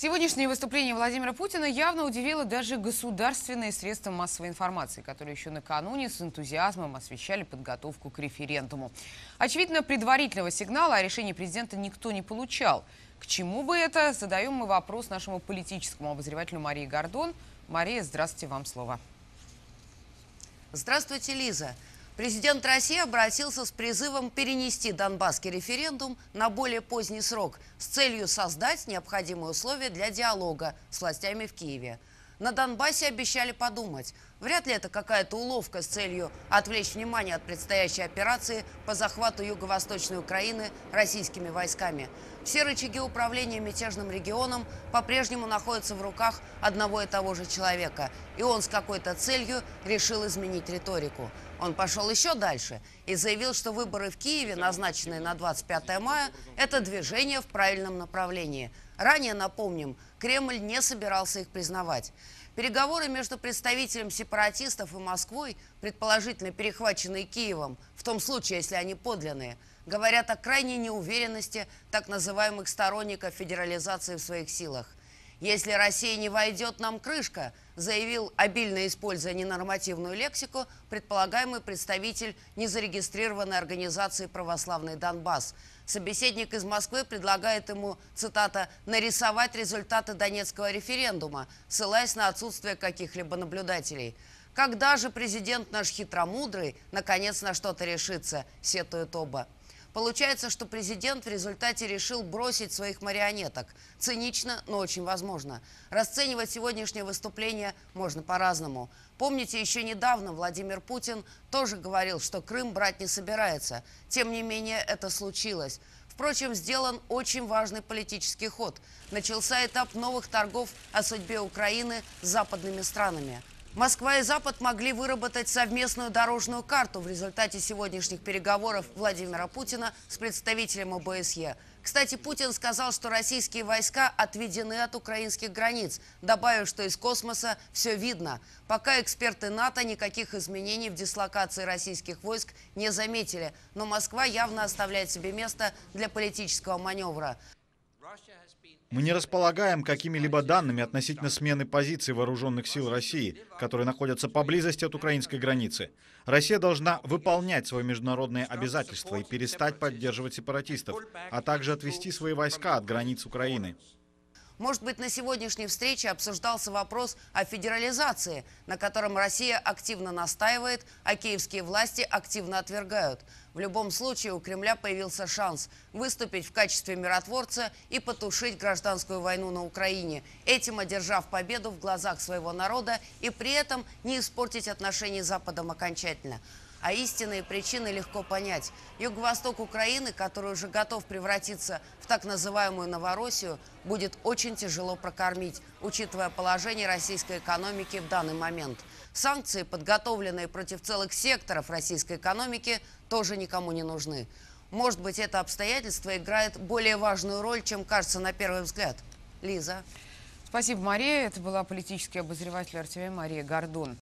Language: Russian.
Сегодняшнее выступление Владимира Путина явно удивило даже государственные средства массовой информации, которые еще накануне с энтузиазмом освещали подготовку к референдуму. Очевидно, предварительного сигнала о решении президента никто не получал. К чему бы это? Задаем мы вопрос нашему политическому обозревателю Марии Гордон. Мария, здравствуйте, вам слово. Здравствуйте, Лиза. Президент России обратился с призывом перенести Донбасский референдум на более поздний срок с целью создать необходимые условия для диалога с властями в Киеве. На Донбассе обещали подумать. Вряд ли это какая-то уловка с целью отвлечь внимание от предстоящей операции по захвату юго-восточной Украины российскими войсками. Все рычаги управления мятежным регионом по-прежнему находятся в руках одного и того же человека. И он с какой-то целью решил изменить риторику. Он пошел еще дальше и заявил, что выборы в Киеве, назначенные на 25 мая, это движение в правильном направлении. Ранее, напомним, Кремль не собирался их признавать. Переговоры между представителем сепаратистов и Москвой, предположительно перехваченные Киевом, в том случае, если они подлинные, говорят о крайней неуверенности так называемых сторонников федерализации в своих силах. Если Россия не войдет, нам крышка, заявил, обильно используя ненормативную лексику, предполагаемый представитель незарегистрированной организации «Православный Донбасс». Собеседник из Москвы предлагает ему, цитата, «нарисовать результаты Донецкого референдума», ссылаясь на отсутствие каких-либо наблюдателей. Когда же президент наш хитромудрый наконец на что-то решится, сетует оба. Получается, что президент в результате решил бросить своих марионеток. Цинично, но очень возможно. Расценивать сегодняшнее выступление можно по-разному. Помните, еще недавно Владимир Путин тоже говорил, что Крым брать не собирается. Тем не менее, это случилось. Впрочем, сделан очень важный политический ход. Начался этап новых торгов о судьбе Украины с западными странами. Москва и Запад могли выработать совместную дорожную карту в результате сегодняшних переговоров Владимира Путина с представителем ОБСЕ. Кстати, Путин сказал, что российские войска отведены от украинских границ, добавив, что из космоса все видно. Пока эксперты НАТО никаких изменений в дислокации российских войск не заметили, но Москва явно оставляет себе место для политического маневра. Мы не располагаем какими-либо данными относительно смены позиций вооруженных сил России, которые находятся поблизости от украинской границы. Россия должна выполнять свои международные обязательства и перестать поддерживать сепаратистов, а также отвести свои войска от границ Украины. Может быть, на сегодняшней встрече обсуждался вопрос о федерализации, на котором Россия активно настаивает, а киевские власти активно отвергают. В любом случае у Кремля появился шанс выступить в качестве миротворца и потушить гражданскую войну на Украине, этим одержав победу в глазах своего народа и при этом не испортить отношения с Западом окончательно. А истинные причины легко понять. Юго-восток Украины, который уже готов превратиться в так называемую Новороссию, будет очень тяжело прокормить, учитывая положение российской экономики в данный момент. Санкции, подготовленные против целых секторов российской экономики, тоже никому не нужны. Может быть, это обстоятельство играет более важную роль, чем кажется на первый взгляд. Лиза. Спасибо, Мария. Это была политический обозреватель РТВ Мария Гордон.